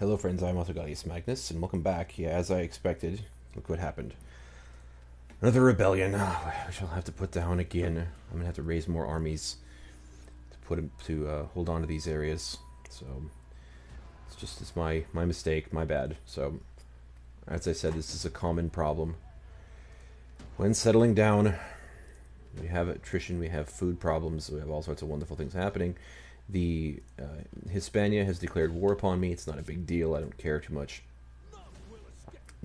Hello friends, I'm Ahdohgahlius Magnus, and welcome back. Yeah, as I expected, look what happened. Another rebellion, oh, which I'll have to put down again. I'm gonna have to raise more armies to put to uh, hold on to these areas. So it's just it's my my mistake, my bad. So as I said, this is a common problem. When settling down, we have attrition, we have food problems, we have all sorts of wonderful things happening. The uh, Hispania has declared war upon me. It's not a big deal. I don't care too much.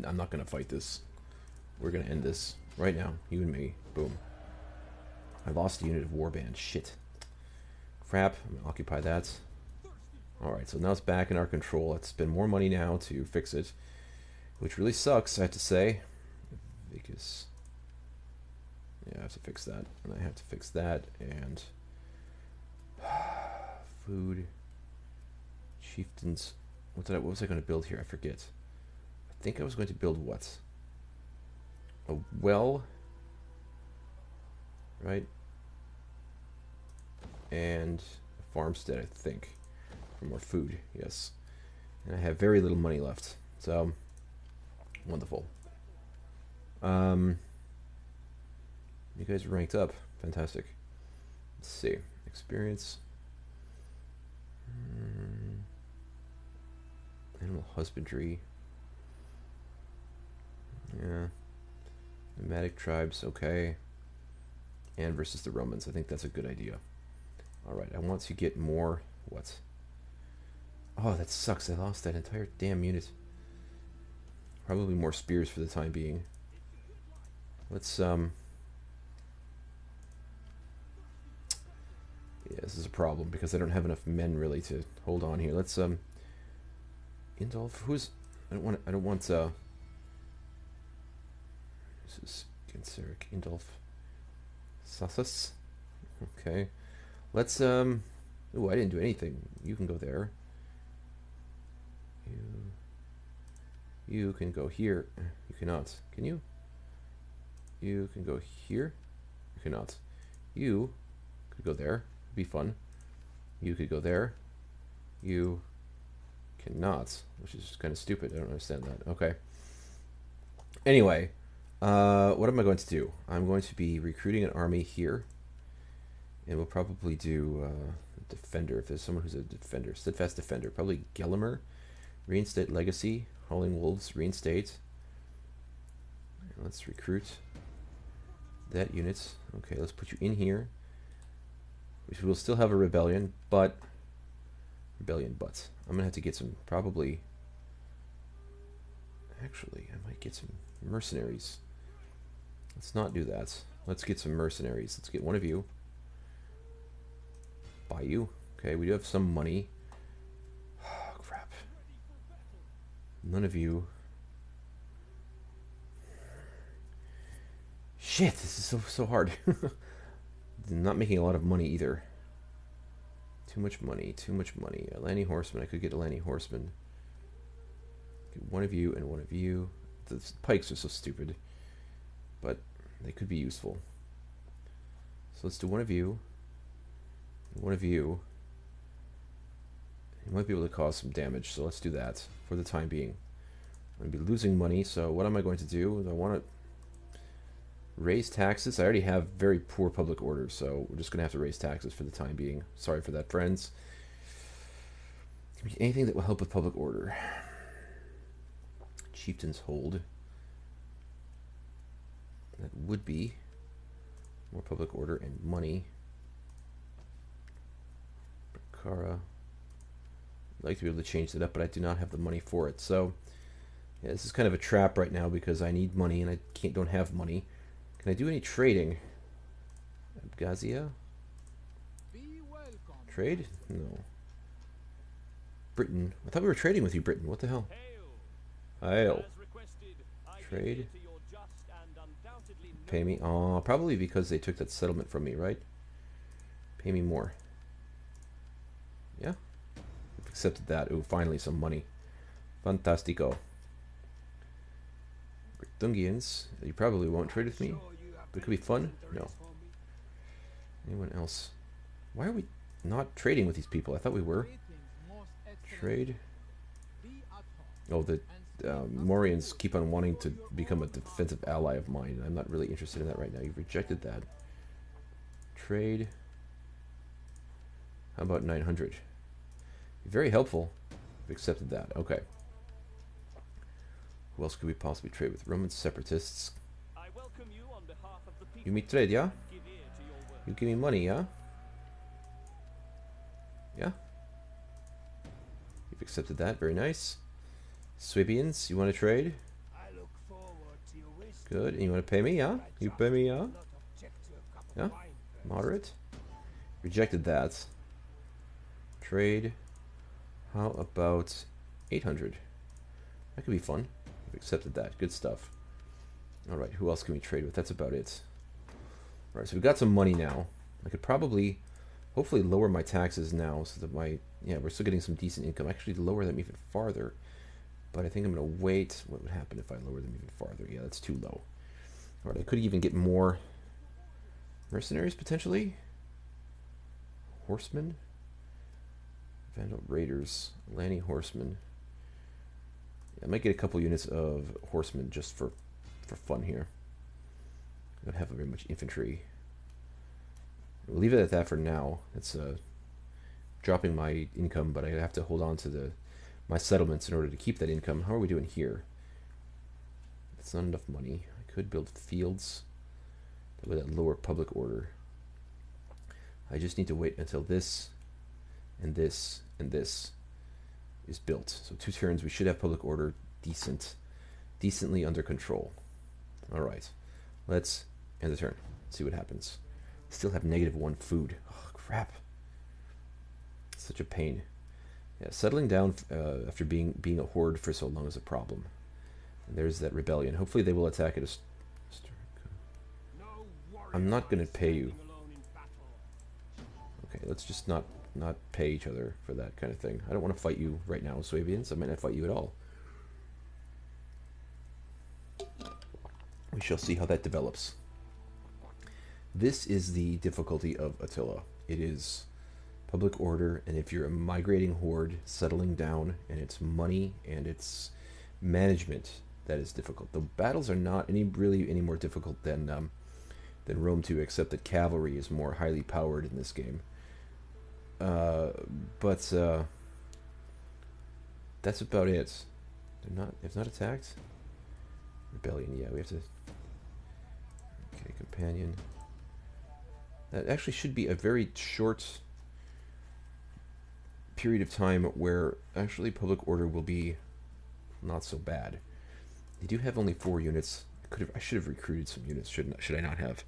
I'm not going to fight this. We're going to end this right now. You and me. Boom. I lost a unit of warband. Shit. Crap. I'm going to occupy that. Alright, so now it's back in our control. Let's spend more money now to fix it. Which really sucks, I have to say. Because... Yeah, I have to fix that. And I have to fix that. And food, chieftains. What did I? What was I going to build here? I forget. I think I was going to build what? A well, right? And a farmstead, I think, for more food. Yes, and I have very little money left, so wonderful. Um, you guys ranked up, fantastic. Let's see, experience. Hmm. Animal husbandry. Yeah. Nomadic tribes, okay. And versus the Romans. I think that's a good idea. Alright, I want to get more... What? Oh, that sucks. I lost that entire damn unit. Probably more spears for the time being. Let's, um... Yeah, this is a problem because I don't have enough men really to hold on here. Let's um Indolf who's I don't want I don't want uh This is Genseric Indolf Sussus. Okay. Let's um Oh, I didn't do anything. You can go there. You You can go here. You cannot. Can you? You can go here. You cannot. You could go there be fun. You could go there. You cannot, which is kind of stupid. I don't understand that. Okay. Anyway, uh, what am I going to do? I'm going to be recruiting an army here. And we'll probably do uh, defender, if there's someone who's a defender. Steadfast defender. Probably Gelimer. Reinstate Legacy. Howling Wolves. Reinstate. Let's recruit that unit. Okay, let's put you in here which will still have a rebellion, but rebellion but I'm gonna have to get some probably actually I might get some mercenaries. Let's not do that. Let's get some mercenaries. Let's get one of you. Buy you. Okay, we do have some money. Oh, crap. None of you. Shit, this is so so hard. not making a lot of money either. Too much money, too much money. Alani Horseman, I could get Alani Horseman. Get one of you and one of you. The pikes are so stupid. But they could be useful. So let's do one of you. One of you. You might be able to cause some damage, so let's do that for the time being. I'm going to be losing money, so what am I going to do? I want to Raise taxes. I already have very poor public order, so we're just going to have to raise taxes for the time being. Sorry for that, friends. Anything that will help with public order. Chieftain's Hold. That would be more public order and money. Bakara. I'd like to be able to change that up, but I do not have the money for it. So, yeah, this is kind of a trap right now because I need money and I can't don't have money. Can I do any trading? Abkhazia? Trade? No. Britain. I thought we were trading with you, Britain. What the hell? Hail. Trade. Pay me. Oh, probably because they took that settlement from me, right? Pay me more. Yeah? accepted that. Ooh, finally some money. Fantastico. Dungians, you probably won't trade with me. But it could be fun? No. Anyone else? Why are we not trading with these people? I thought we were. Trade. Oh, the um, Morians keep on wanting to become a defensive ally of mine. I'm not really interested in that right now. You've rejected that. Trade. How about 900? Very helpful. You've accepted that. Okay. Who else could we possibly trade with? Roman separatists. You, me trade, yeah? You give me money, yeah? Yeah? You've accepted that. Very nice. Swabians, you want to trade? Good. And you want to pay me, yeah? You pay me, yeah? Yeah? Moderate? Rejected that. Trade. How about 800? That could be fun. I've accepted that. Good stuff. Alright, who else can we trade with? That's about it. Alright, so we've got some money now. I could probably, hopefully lower my taxes now so that my, yeah, we're still getting some decent income. Actually lower them even farther. But I think I'm going to wait. What would happen if I lower them even farther? Yeah, that's too low. Alright, I could even get more mercenaries, potentially. Horsemen? Vandal Raiders. Lanny Horsemen. I might get a couple units of horsemen just for, for fun here. I don't have very much infantry. We'll leave it at that for now. It's uh, dropping my income, but I have to hold on to the my settlements in order to keep that income. How are we doing here? It's not enough money. I could build fields that would lower public order. I just need to wait until this and this and this is built. So two turns, we should have public order decent, decently under control. All right, let's end the turn. See what happens. Still have negative one food. Oh crap! Such a pain. Yeah, settling down uh, after being being a horde for so long is a problem. And there's that rebellion. Hopefully they will attack it. I'm not going to pay you. Okay, let's just not not pay each other for that kind of thing. I don't want to fight you right now, Swabians. I might not fight you at all. We shall see how that develops. This is the difficulty of Attila. It is public order, and if you're a migrating horde settling down, and it's money and it's management that is difficult. The battles are not any really any more difficult than um, than Rome 2, except that cavalry is more highly powered in this game. Uh, but uh, that's about it. They're not. They've not attacked. Rebellion. Yeah, we have to. Okay, companion. That actually should be a very short period of time where actually public order will be not so bad. They do have only four units. I could have. I should have recruited some units. Shouldn't? Should I not have?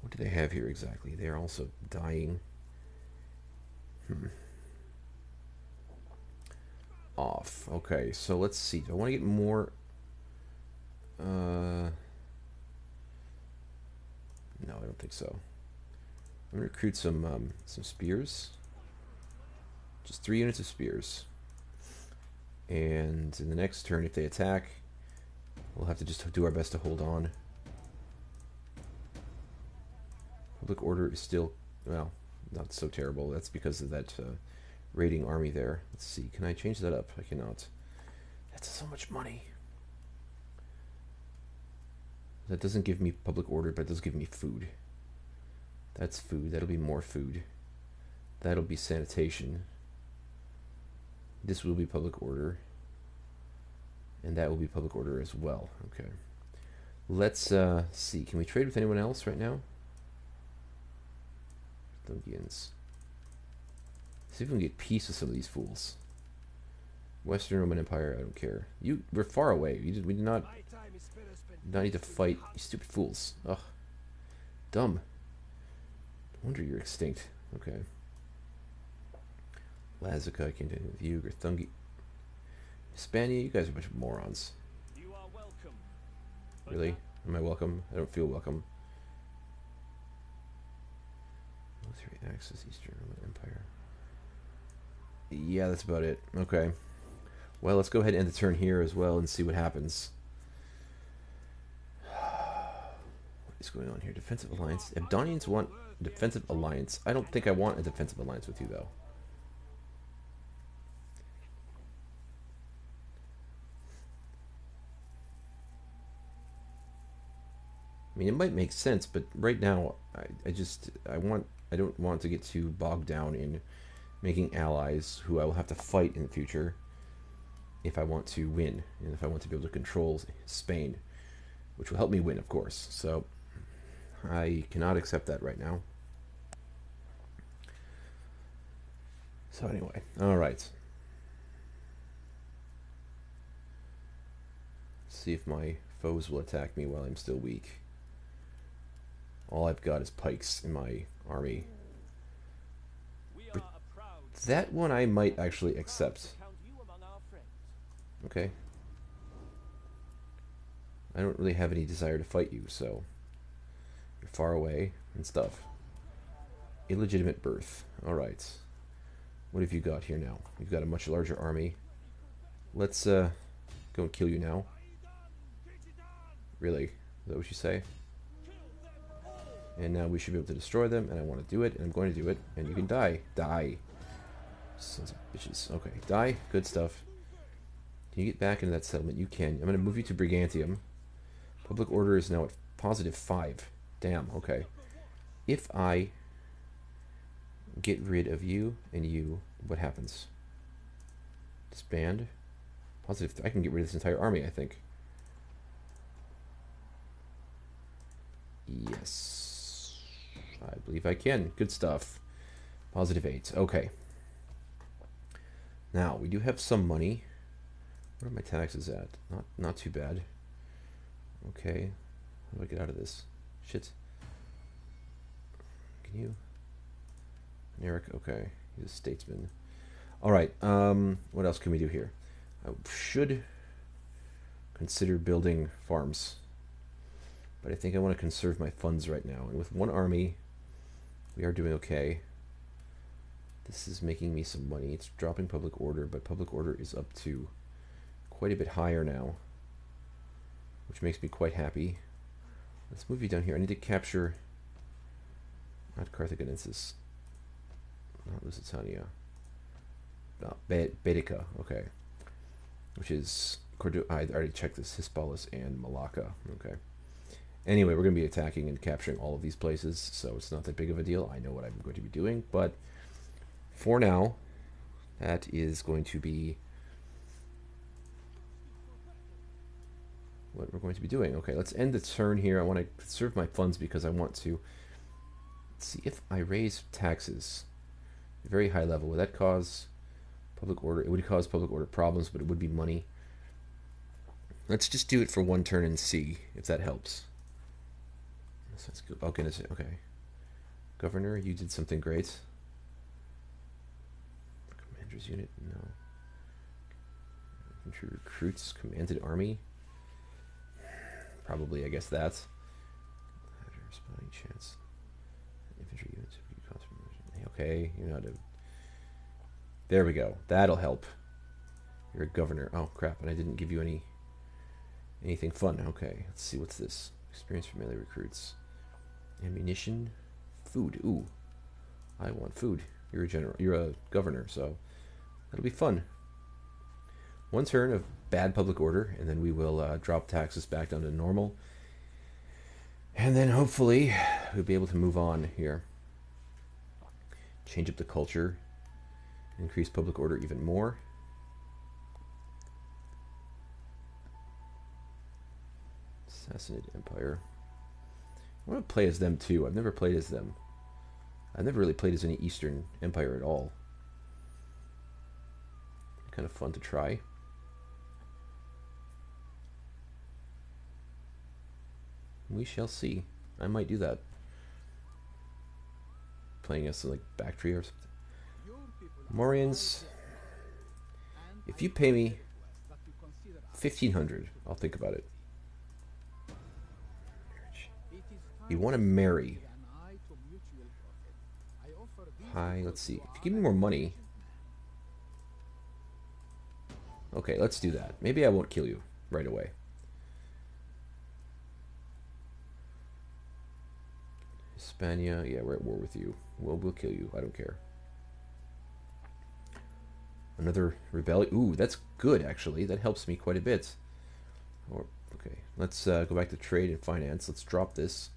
What do they have here exactly? They are also dying. Hmm. Off. Okay, so let's see. Do I want to get more... Uh... No, I don't think so. I'm to recruit some, um, some spears. Just three units of spears. And in the next turn, if they attack, we'll have to just do our best to hold on. Public order is still, well, not so terrible. That's because of that uh, raiding army there. Let's see. Can I change that up? I cannot. That's so much money. That doesn't give me public order, but it does give me food. That's food. That'll be more food. That'll be sanitation. This will be public order. And that will be public order as well. Okay. Let's uh, see. Can we trade with anyone else right now? Thugians. See if we can get peace with some of these fools. Western Roman Empire, I don't care. You, we're far away. We did, we did not, not need to fight. You stupid fools. Ugh, dumb. Wonder you're extinct. Okay. Lazica, I can't do anything with you. Greuthungi. Hispania, you guys are a bunch of morons. You are welcome. Really? Am I welcome? I don't feel welcome. Military Axis, Eastern Roman Empire. Yeah, that's about it. Okay. Well, let's go ahead and end the turn here as well and see what happens. What is going on here? Defensive alliance. Abdonians want defensive alliance. I don't think I want a defensive alliance with you, though. I mean, it might make sense, but right now, I, I just, I want, I don't want to get too bogged down in making allies who I will have to fight in the future if I want to win, and if I want to be able to control Spain, which will help me win, of course. So I cannot accept that right now. So anyway, all right. See if my foes will attack me while I'm still weak. All I've got is pikes in my army. But that one I might actually accept. Okay. I don't really have any desire to fight you, so far away and stuff. Illegitimate birth. Alright. What have you got here now? You've got a much larger army. Let's uh, go and kill you now. Really? Is that what you say? And now we should be able to destroy them, and I want to do it, and I'm going to do it, and you can die. Die. Sons of bitches. Okay, die. Good stuff. Can you get back into that settlement? You can. I'm going to move you to Brigantium. Public order is now at positive 5. Damn, okay. If I get rid of you and you, what happens? Disband? Positive. I can get rid of this entire army, I think. Yes. I believe I can. Good stuff. Positive 8. Okay. Now, we do have some money. What are my taxes at? Not not too bad. Okay. How do I get out of this? Shit. Can you? Eric, okay. He's a statesman. Alright, um, what else can we do here? I should consider building farms. But I think I want to conserve my funds right now. And with one army, we are doing okay. This is making me some money. It's dropping public order, but public order is up to quite a bit higher now, which makes me quite happy. Let's move you down here. I need to capture, not Carthaginiensis, not Lusitania, no, Be Baetica, okay, which is, Cordu I already checked this, Hispalis and Malacca, okay. Anyway, we're going to be attacking and capturing all of these places, so it's not that big of a deal. I know what I'm going to be doing, but for now, that is going to be what we're going to be doing. Okay, let's end the turn here. I want to conserve my funds because I want to see if I raise taxes very high level. Would that cause public order? It would cause public order problems, but it would be money. Let's just do it for one turn and see if that helps. That's good. Oh, goodness. Okay. Governor, you did something great. Commander's unit, no. Infantry recruits, commanded army. Probably, I guess that's. Spotting chance. Infantry units. Okay, you know how to. There we go. That'll help. You're a governor. Oh crap! And I didn't give you any. Anything fun. Okay, let's see. What's this? Experience for melee recruits. Ammunition. Food. Ooh. I want food. You're a general. You're a governor, so that'll be fun. One turn of bad public order, and then we will uh, drop taxes back down to normal. And then hopefully we'll be able to move on here. Change up the culture. Increase public order even more. Sassanid Empire. I want to play as them too. I've never played as them. I've never really played as any Eastern Empire at all. Kind of fun to try. We shall see. I might do that. Playing as like Bactria or something. Morians, if you pay me fifteen hundred, I'll think about it. You want to marry? Hi, let's see. If you give me more money, okay, let's do that. Maybe I won't kill you right away. Hispania, yeah, we're at war with you. We'll, we'll kill you. I don't care. Another rebellion. Ooh, that's good, actually. That helps me quite a bit. Or Okay, let's uh, go back to trade and finance. Let's drop this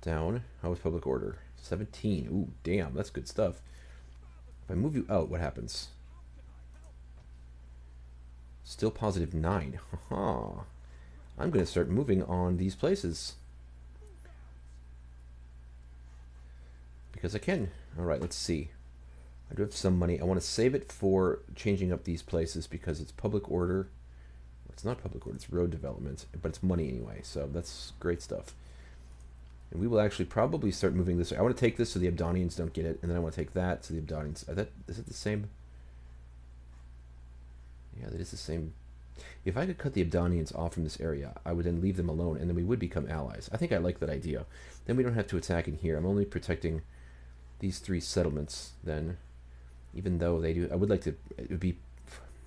down. How is public order? 17. Ooh, damn, that's good stuff. If I move you out, what happens? Still positive 9. Haha. I'm going to start moving on these places. Because I can. Alright, let's see. I do have some money. I want to save it for changing up these places because it's public order. It's not public order, it's road development, but it's money anyway, so that's great stuff. And we will actually probably start moving this. way. I want to take this so the Abdonians don't get it, and then I want to take that so the Abdonians. That, is it the same? Yeah, that is the same. If I could cut the Abdonians off from this area, I would then leave them alone, and then we would become allies. I think I like that idea. Then we don't have to attack in here. I'm only protecting these three settlements then even though they do. I would like to. It would be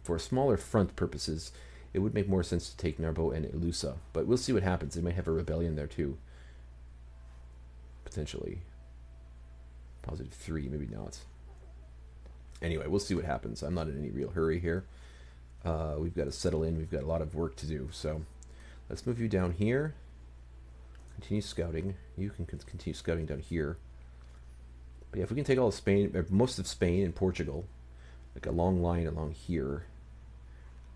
for smaller front purposes. It would make more sense to take Narbo and Ilusa, but we'll see what happens. They might have a rebellion there too, potentially. Positive three, maybe not. Anyway, we'll see what happens. I'm not in any real hurry here. Uh, we've got to settle in. We've got a lot of work to do. So let's move you down here. Continue scouting. You can continue scouting down here. But yeah, if we can take all of Spain, most of Spain and Portugal, like a long line along here,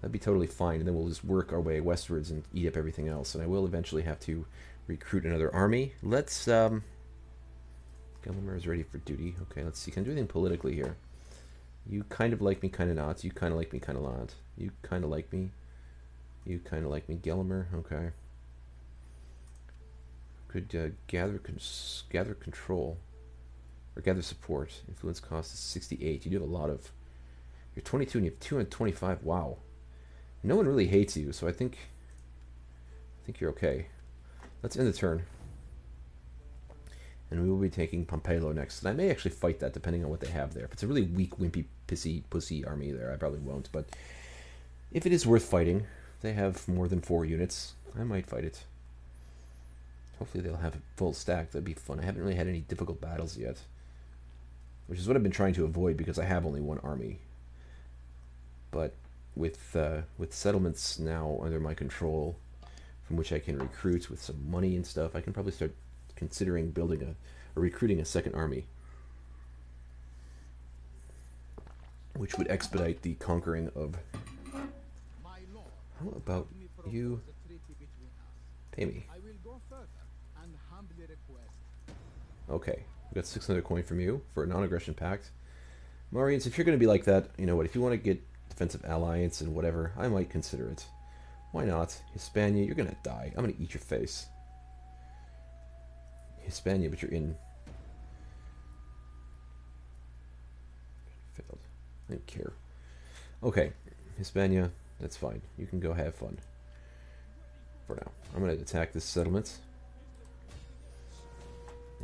that'd be totally fine. And then we'll just work our way westwards and eat up everything else. And I will eventually have to recruit another army. Let's, um, Gelimer is ready for duty. Okay, let's see. Can I do anything politically here? You kind of like me, kind of not. You kind of like me, kind of not. You kind of like me. You kind of like me. Gelimer, okay. Could uh, gather, gather control or gather support. Influence cost is 68. You do have a lot of. You're 22 and you have 225. Wow. No one really hates you, so I think. I think you're okay. Let's end the turn. And we will be taking Pampello next. And I may actually fight that depending on what they have there. If it's a really weak, wimpy, pissy, pussy army there, I probably won't. But if it is worth fighting, they have more than four units, I might fight it. Hopefully they'll have a full stack. That'd be fun. I haven't really had any difficult battles yet which is what I've been trying to avoid because I have only one army. But with uh, with settlements now under my control, from which I can recruit with some money and stuff, I can probably start considering building a or recruiting a second army, which would expedite the conquering of. How about you pay me? Okay. We got 600 coin from you for a non-aggression pact. Marians, if you're going to be like that, you know what, if you want to get defensive alliance and whatever, I might consider it. Why not? Hispania, you're going to die. I'm going to eat your face. Hispania, but you're in. Failed. I don't care. Okay, Hispania, that's fine. You can go have fun. For now. I'm going to attack this settlement.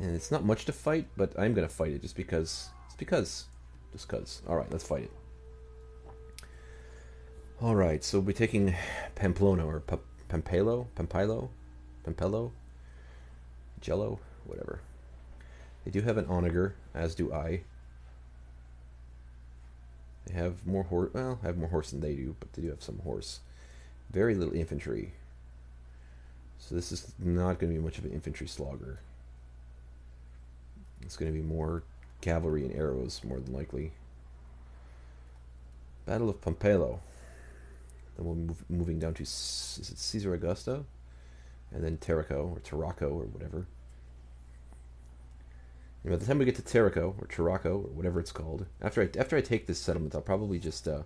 And it's not much to fight, but I'm gonna fight it just because. It's because. Just cause. Alright, let's fight it. Alright, so we're taking Pamplona or P Pampelo? Pampilo? Jello? Whatever. They do have an onager, as do I. They have more horse. Well, I have more horse than they do, but they do have some horse. Very little infantry. So this is not going to be much of an infantry slogger. It's going to be more cavalry and arrows, more than likely. Battle of Pampello. Then we'll move moving down to is it Caesar Augusta, and then Terrico or Tarraco or whatever. And by the time we get to Terrico or Tarraco or whatever it's called, after I after I take this settlement, I'll probably just uh,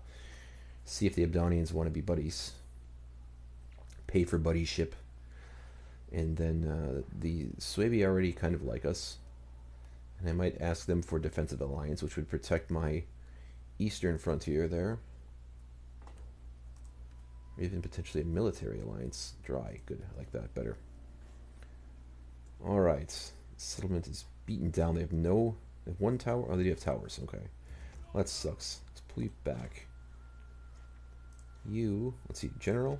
see if the Abdonians want to be buddies. Pay for buddyship. And then uh, the Suevi already kind of like us and I might ask them for defensive alliance, which would protect my eastern frontier there. Or even potentially a military alliance. Dry. Good. I like that better. Alright. Settlement is beaten down. They have no... They have one tower? Oh, they do have towers. Okay. Well, that sucks. Let's pull you back. You... Let's see. General.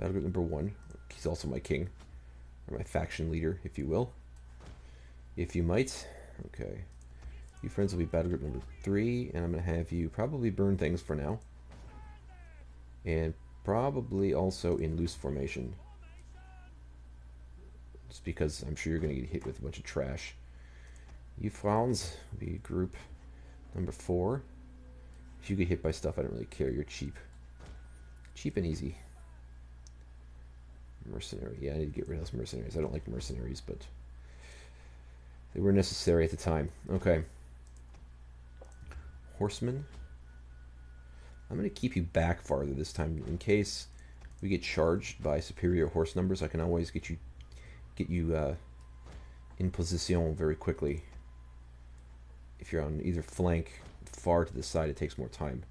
Battle group number one. He's also my king. Or my faction leader, if you will. If you might. Okay. You friends will be battle group number three, and I'm going to have you probably burn things for now. And probably also in loose formation. Just because I'm sure you're going to get hit with a bunch of trash. You Frowns be group number four. If you get hit by stuff, I don't really care. You're cheap. Cheap and easy. Mercenary. Yeah, I need to get rid of those mercenaries. I don't like mercenaries, but they were necessary at the time. Okay. Horseman. I'm going to keep you back farther this time in case we get charged by superior horse numbers. I can always get you get you uh, in position very quickly. If you're on either flank, far to the side, it takes more time.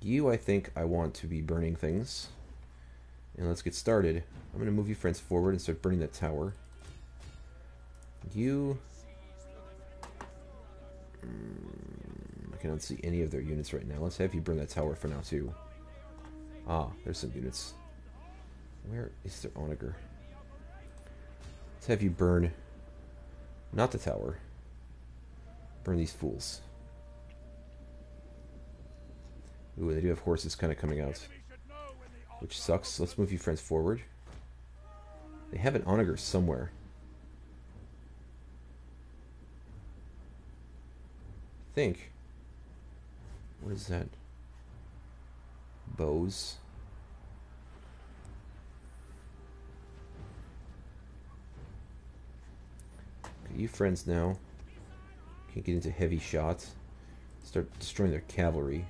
You, I think I want to be burning things. And let's get started. I'm going to move you friends forward and start burning that tower. You... Mm, I cannot see any of their units right now. Let's have you burn that tower for now, too. Ah, there's some units. Where is their onager? Let's have you burn... Not the tower. Burn these fools. Ooh, they do have horses kind of coming out which sucks. Let's move you friends forward. They have an onager somewhere. Think. What is that? Bows. Okay, you friends now. Can get into heavy shots. Start destroying their cavalry.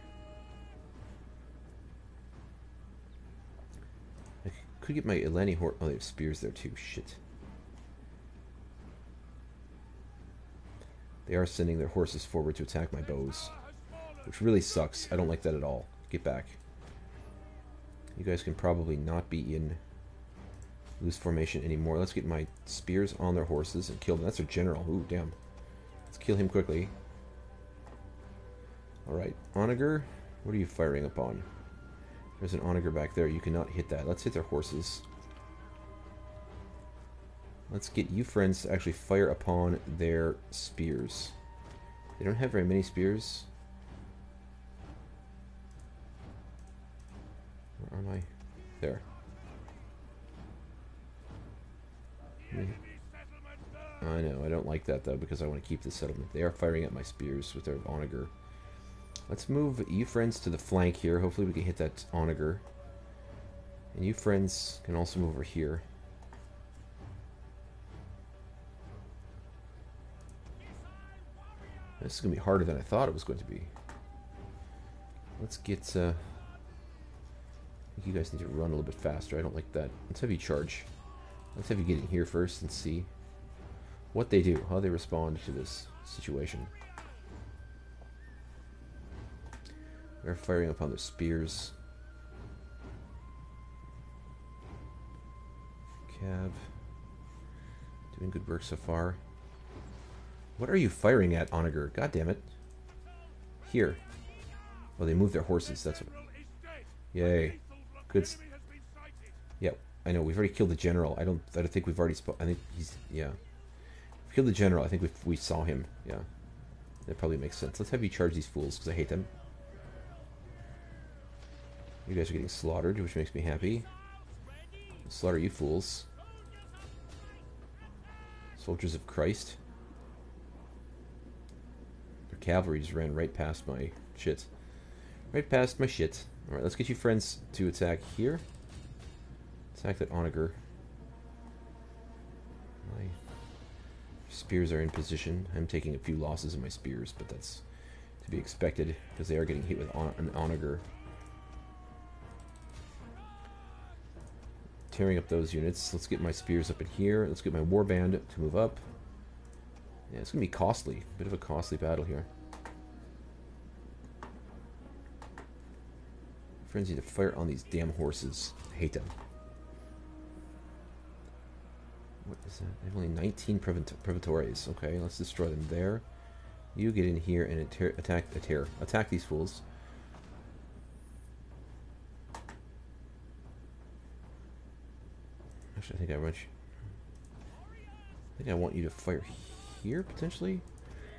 I could get my Alani horse. Oh, they have spears there too. Shit. They are sending their horses forward to attack my bows. Which really sucks. I don't like that at all. Get back. You guys can probably not be in loose formation anymore. Let's get my spears on their horses and kill them. That's their general. Ooh, damn. Let's kill him quickly. Alright. Onager, what are you firing upon? There's an onager back there. You cannot hit that. Let's hit their horses. Let's get you friends to actually fire upon their spears. They don't have very many spears. Where am I? There. I know, I don't like that though because I want to keep the settlement. They are firing at my spears with their onager. Let's move you friends to the flank here. Hopefully we can hit that onager. And you friends can also move over here. This is going to be harder than I thought it was going to be. Let's get... Uh, I think you guys need to run a little bit faster. I don't like that. Let's have you charge. Let's have you get in here first and see what they do, how they respond to this situation. They're firing upon their spears. Cab. Doing good work so far. What are you firing at, Onager? God damn it. Here. Oh, they moved their horses. That's what. Yay. Good. Yeah, I know. We've already killed the general. I don't. I don't think we've already. I think he's. Yeah. We killed the general. I think we we saw him. Yeah. That probably makes sense. Let's have you charge these fools because I hate them. You guys are getting slaughtered, which makes me happy. Slaughter you fools. Soldiers of Christ. Cavalry just ran right past my shit. Right past my shit. Alright, let's get you friends to attack here. Attack that onager. My spears are in position. I'm taking a few losses in my spears, but that's to be expected because they are getting hit with on an onager. tearing up those units. Let's get my spears up in here. Let's get my warband to move up. Yeah, it's going to be costly. Bit of a costly battle here. Need to fire on these damn horses. I hate them. What is that? They have only 19 Privatores. Okay, let's destroy them there. You get in here and attack, attack, attack these fools. Actually, I think I want you. I think I want you to fire here potentially.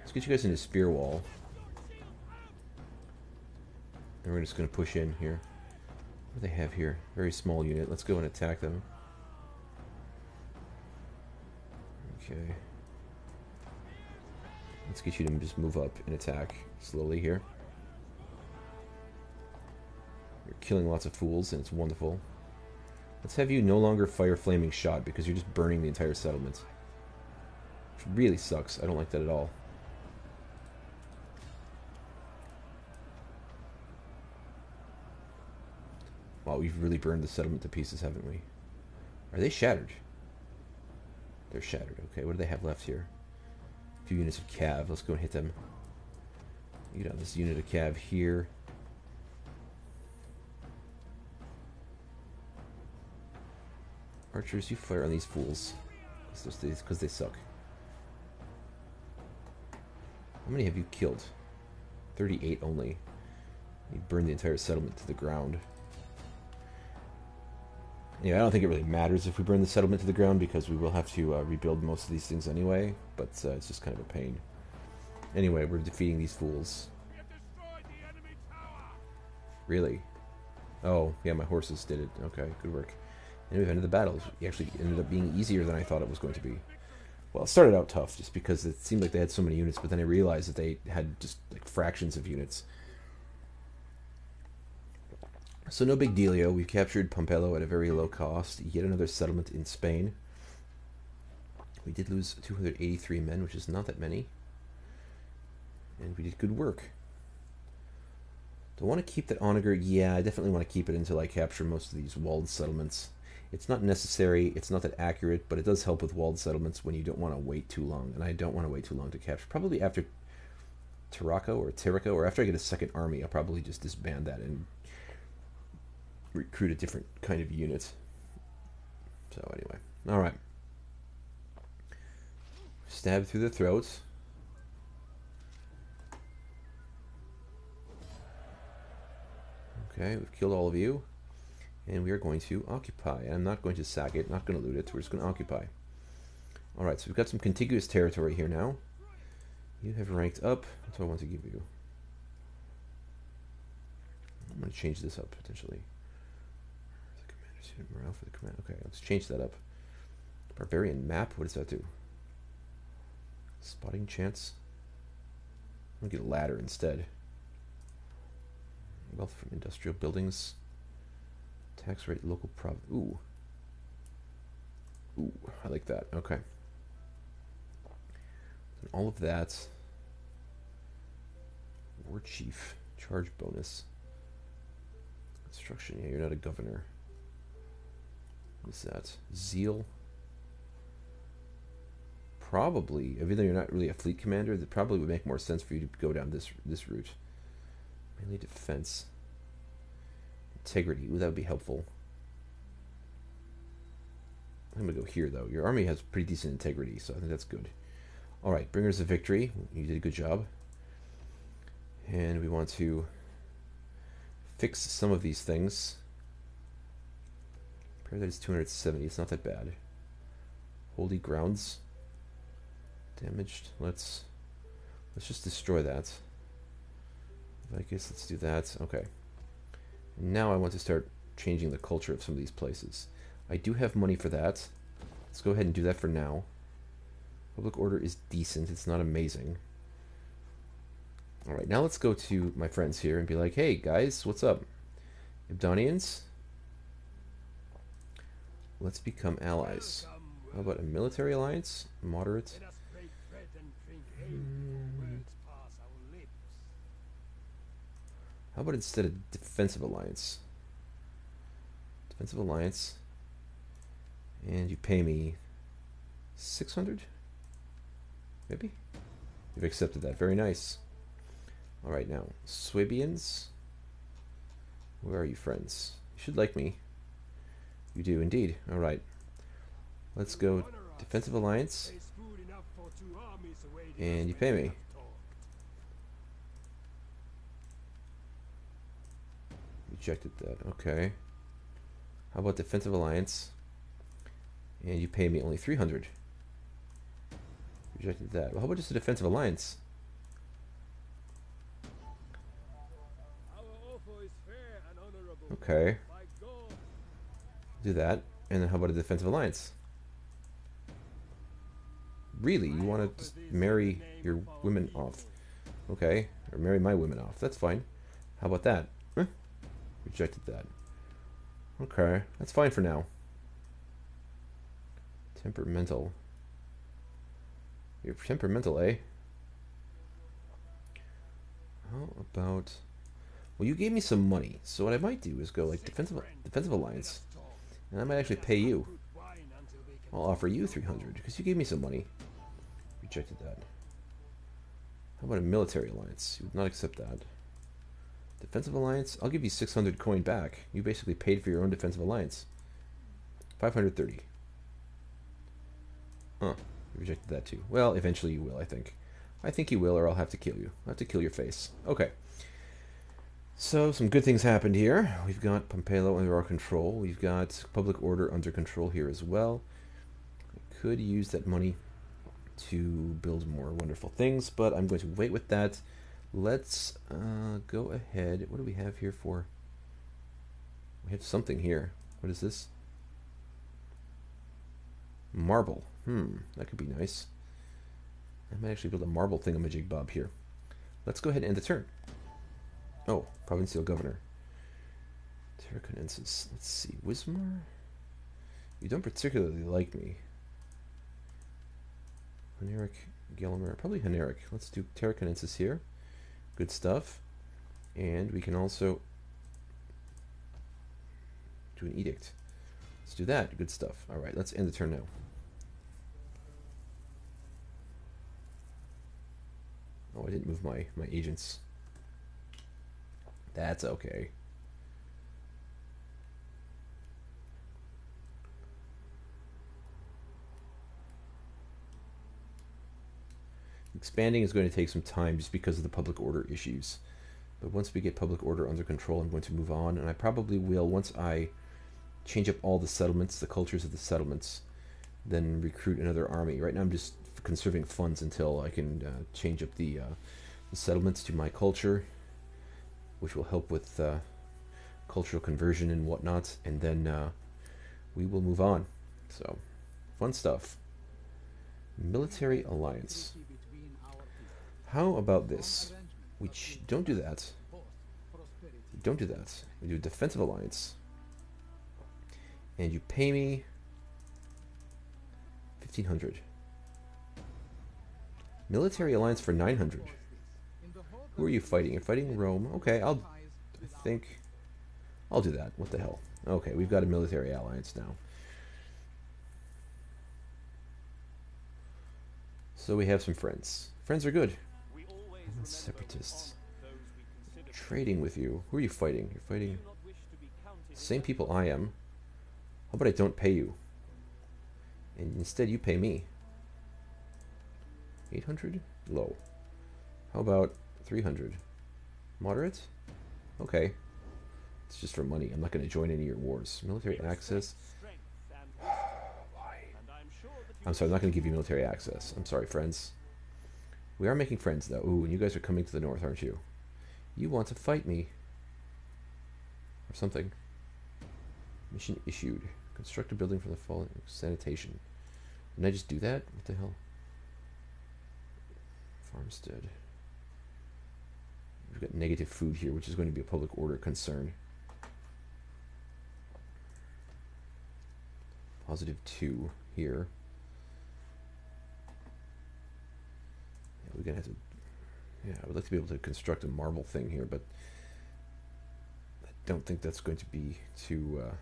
Let's get you guys into spear wall. And we're just gonna push in here. What do they have here? Very small unit. Let's go and attack them. Okay. Let's get you to just move up and attack slowly here. You're killing lots of fools, and it's wonderful. Let's have you no longer fire flaming shot because you're just burning the entire settlement. Which really sucks. I don't like that at all. We've really burned the settlement to pieces, haven't we? Are they shattered? They're shattered. Okay, what do they have left here? A few units of cav. Let's go and hit them. You got this unit of cav here. Archers, you fire on these fools. Because they suck. How many have you killed? 38 only. You burned the entire settlement to the ground. Yeah, I don't think it really matters if we burn the settlement to the ground because we will have to uh, rebuild most of these things anyway, but uh, it's just kind of a pain. Anyway, we're defeating these fools. Really? Oh, yeah, my horses did it. Okay, good work. And we've ended the battle. It actually ended up being easier than I thought it was going to be. Well, it started out tough just because it seemed like they had so many units, but then I realized that they had just like fractions of units. So no big dealio. We've captured Pampello at a very low cost. Yet another settlement in Spain. We did lose 283 men, which is not that many. And we did good work. Do I want to keep that onager? Yeah, I definitely want to keep it until I capture most of these walled settlements. It's not necessary, it's not that accurate, but it does help with walled settlements when you don't want to wait too long. And I don't want to wait too long to capture. Probably after Taraco or Tiraco, or after I get a second army, I'll probably just disband that and recruit a different kind of unit. So anyway, all right. Stab through the throats. Okay, we've killed all of you. And we are going to occupy. I'm not going to sack it, not going to loot it. We're just going to occupy. Alright, so we've got some contiguous territory here now. You have ranked up. That's what I want to give you. I'm going to change this up, potentially. Morale for the command. Okay, let's change that up. Barbarian map. What does that do? Spotting chance. I'm to get a ladder instead. Wealth from industrial buildings. Tax rate local prov. Ooh. Ooh, I like that. Okay. And all of that. War chief. Charge bonus. Construction. Yeah, you're not a governor. Is that? Zeal. Probably, even though you're not really a fleet commander, that probably would make more sense for you to go down this this route. Mainly defense. Integrity. Ooh, that would be helpful. I'm to go here, though. Your army has pretty decent integrity, so I think that's good. Alright, Bringers of Victory. You did a good job. And we want to fix some of these things. That is 270. It's not that bad. Holy Grounds. Damaged. Let's let's just destroy that. I guess let's do that. Okay. Now I want to start changing the culture of some of these places. I do have money for that. Let's go ahead and do that for now. Public order is decent. It's not amazing. Alright, now let's go to my friends here and be like, hey, guys, what's up? Ibdanians? Let's become allies. How about a military alliance? Moderate? How about instead a defensive alliance? Defensive alliance. And you pay me 600? Maybe? You've accepted that. Very nice. Alright, now, Swabians. Where are you, friends? You should like me. You do indeed. Alright. Let's go defensive alliance. And you pay me. Rejected that. Okay. How about defensive alliance? And you pay me only 300. Rejected that. Well, how about just a defensive alliance? Okay. Do that. And then how about a defensive alliance? Really? You want to marry your women off? Okay. Or marry my women off. That's fine. How about that? Huh? Rejected that. Okay. That's fine for now. Temperamental. You're temperamental, eh? How about... Well, you gave me some money, so what I might do is go like defensive defensive alliance, and I might actually pay you. I'll offer you 300 because you gave me some money. Rejected that. How about a military alliance? You would not accept that. Defensive alliance? I'll give you 600 coin back. You basically paid for your own defensive alliance. 530. Huh. Rejected that too. Well, eventually you will, I think. I think you will, or I'll have to kill you. I'll have to kill your face. Okay. So, some good things happened here. We've got Pompaelo under our control. We've got public order under control here as well. I could use that money to build more wonderful things, but I'm going to wait with that. Let's uh, go ahead. What do we have here for? We have something here. What is this? Marble. Hmm, that could be nice. I might actually build a marble thingamajig bob here. Let's go ahead and end the turn. Oh, Provincial Governor. Tarraconensis. Let's see. Wismar? You don't particularly like me. Huneric, Gelimer. Probably Huneric. Let's do Tarraconensis here. Good stuff. And we can also do an edict. Let's do that. Good stuff. All right, let's end the turn now. Oh, I didn't move my, my agents. That's okay. Expanding is going to take some time just because of the public order issues. But once we get public order under control, I'm going to move on. And I probably will, once I change up all the settlements, the cultures of the settlements, then recruit another army. Right now I'm just conserving funds until I can uh, change up the, uh, the settlements to my culture which will help with uh, cultural conversion and whatnot, and then uh, we will move on. So, fun stuff. Military alliance. How about this? We don't do that. don't do that. We do a defensive alliance. And you pay me 1500. Military alliance for 900. Who are you fighting? You're fighting Rome. Okay, I'll... I think... I'll do that. What the hell? Okay, we've got a military alliance now. So we have some friends. Friends are good. Separatists. Trading with you. Who are you fighting? You're fighting... Same people I am. How about I don't pay you? And instead you pay me. 800? Low. How about 300. Moderate? Okay. It's just for money. I'm not going to join any of your wars. Military access? Why? I'm sorry, I'm not going to give you military access. I'm sorry, friends. We are making friends, though. Ooh, and you guys are coming to the north, aren't you? You want to fight me. Or something. Mission issued. Construct a building for the fallen sanitation. Didn't I just do that? What the hell? Farmstead. We've got negative food here, which is going to be a public order concern. Positive 2 here. Yeah, we're going to have to... Yeah, I would like to be able to construct a marble thing here, but I don't think that's going to be too... Uh,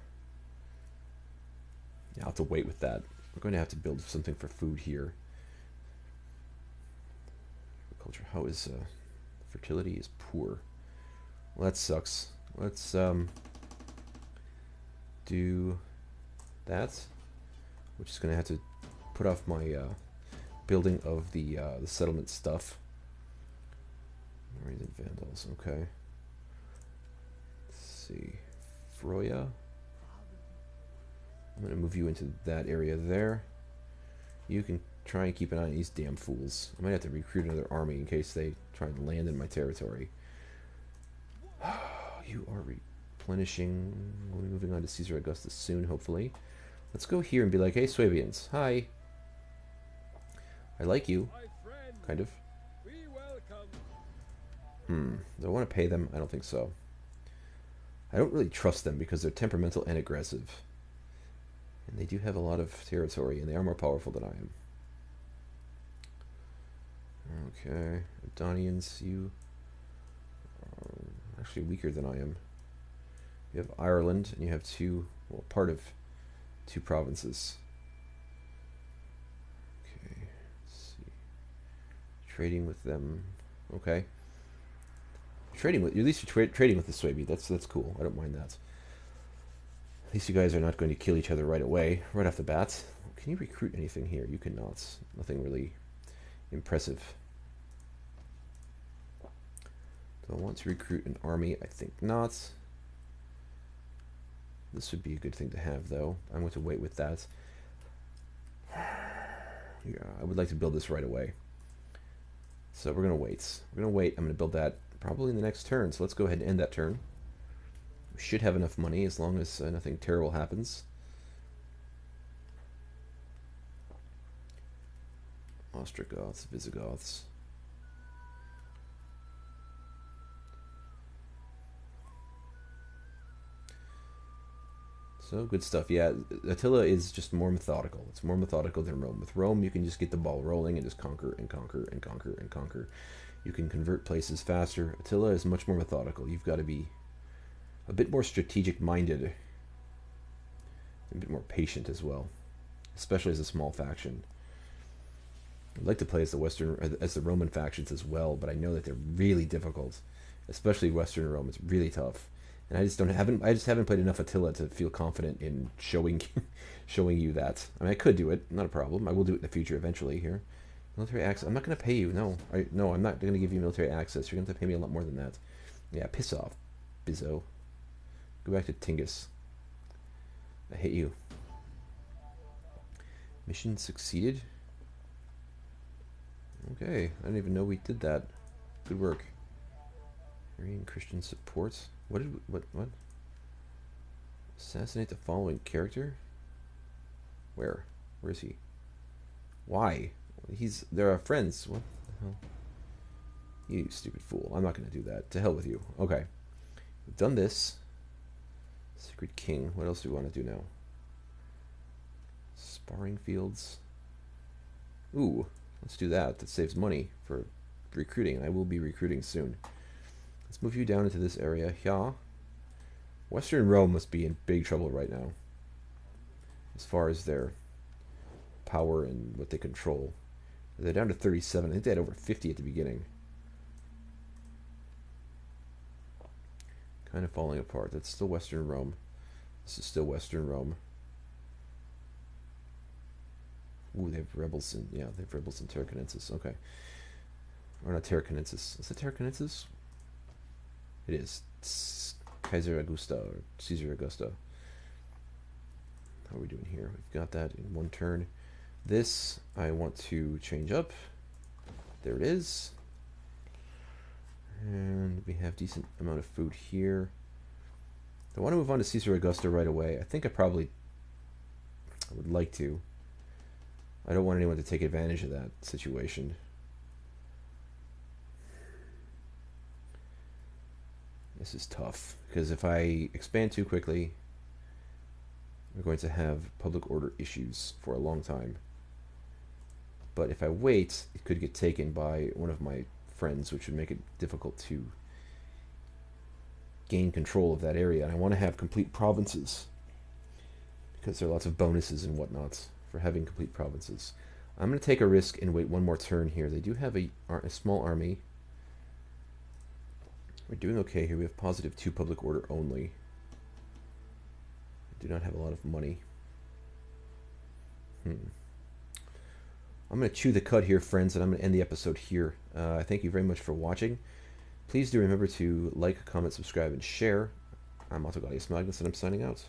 yeah, I'll have to wait with that. We're going to have to build something for food here. Agriculture. How is... Uh, Fertility is poor. Well, that sucks. Let's um, do that. We're just gonna have to put off my uh, building of the uh, the settlement stuff. Marines and Vandals. Okay. Let's see, Froya. I'm gonna move you into that area there. You can try and keep an eye on these damn fools. I might have to recruit another army in case they try and land in my territory. you are replenishing. We'll be moving on to Caesar Augustus soon, hopefully. Let's go here and be like, hey, Swabians, hi. I like you. Kind of. Hmm. Do I want to pay them? I don't think so. I don't really trust them because they're temperamental and aggressive. And they do have a lot of territory, and they are more powerful than I am. Okay. Adonians, you are actually weaker than I am. You have Ireland, and you have two, well, part of two provinces. Okay, let's see. Trading with them. Okay. Trading with, at least you're tra trading with the Swabi. That's that's cool. I don't mind that. At least you guys are not going to kill each other right away, right off the bat. Can you recruit anything here? You cannot. Nothing really impressive. Do I want to recruit an army? I think not. This would be a good thing to have, though. I'm going to wait with that. Yeah, I would like to build this right away. So we're going to wait. We're going to wait. I'm going to build that probably in the next turn. So let's go ahead and end that turn. We should have enough money as long as uh, nothing terrible happens. Ostrogoths, Visigoths. So good stuff. Yeah, Attila is just more methodical. It's more methodical than Rome. With Rome, you can just get the ball rolling and just conquer and conquer and conquer and conquer. You can convert places faster. Attila is much more methodical. You've got to be a bit more strategic minded, a bit more patient as well, especially as a small faction. I'd like to play as the Western as the Roman factions as well, but I know that they're really difficult, especially Western Rome. It's really tough and I just don't haven't I just haven't played enough Attila to feel confident in showing showing you that. I mean, I could do it, not a problem. I will do it in the future eventually. Here, military access. I'm not going to pay you. No, I no, I'm not going to give you military access. You're going to have to pay me a lot more than that. Yeah, piss off, Bizzo. Go back to Tingus. I hate you. Mission succeeded. Okay, I didn't even know we did that. Good work. Arian Christian supports. What did we, what what? Assassinate the following character? Where? Where is he? Why? He's there are friends. What the hell? You stupid fool. I'm not gonna do that. To hell with you. Okay. We've done this. Secret King. What else do we want to do now? Sparring fields. Ooh, let's do that. That saves money for recruiting, I will be recruiting soon. Let's move you down into this area here. Western Rome must be in big trouble right now. As far as their power and what they control. They're down to 37. I think they had over 50 at the beginning. Kind of falling apart. That's still Western Rome. This is still Western Rome. Ooh, they have rebels in, yeah, they have rebels in Tarraconensis. Okay. Or not Tarraconensis. Is it Tarraconensis? It is. It's Kaiser Augusta or Caesar Augusta. How are we doing here? We've got that in one turn. This I want to change up. There it is. And we have decent amount of food here. I want to move on to Caesar Augusta right away. I think I probably I would like to. I don't want anyone to take advantage of that situation. This is tough because if I expand too quickly, we're going to have public order issues for a long time. But if I wait, it could get taken by one of my friends, which would make it difficult to gain control of that area. And I want to have complete provinces because there are lots of bonuses and whatnots for having complete provinces. I'm going to take a risk and wait one more turn here. They do have a, a small army we're doing okay here. We have positive 2 public order only. We do not have a lot of money. Hmm. I'm going to chew the cut here, friends, and I'm going to end the episode here. Uh, thank you very much for watching. Please do remember to like, comment, subscribe, and share. I'm Ahdohgahlius Magnus, and I'm signing out.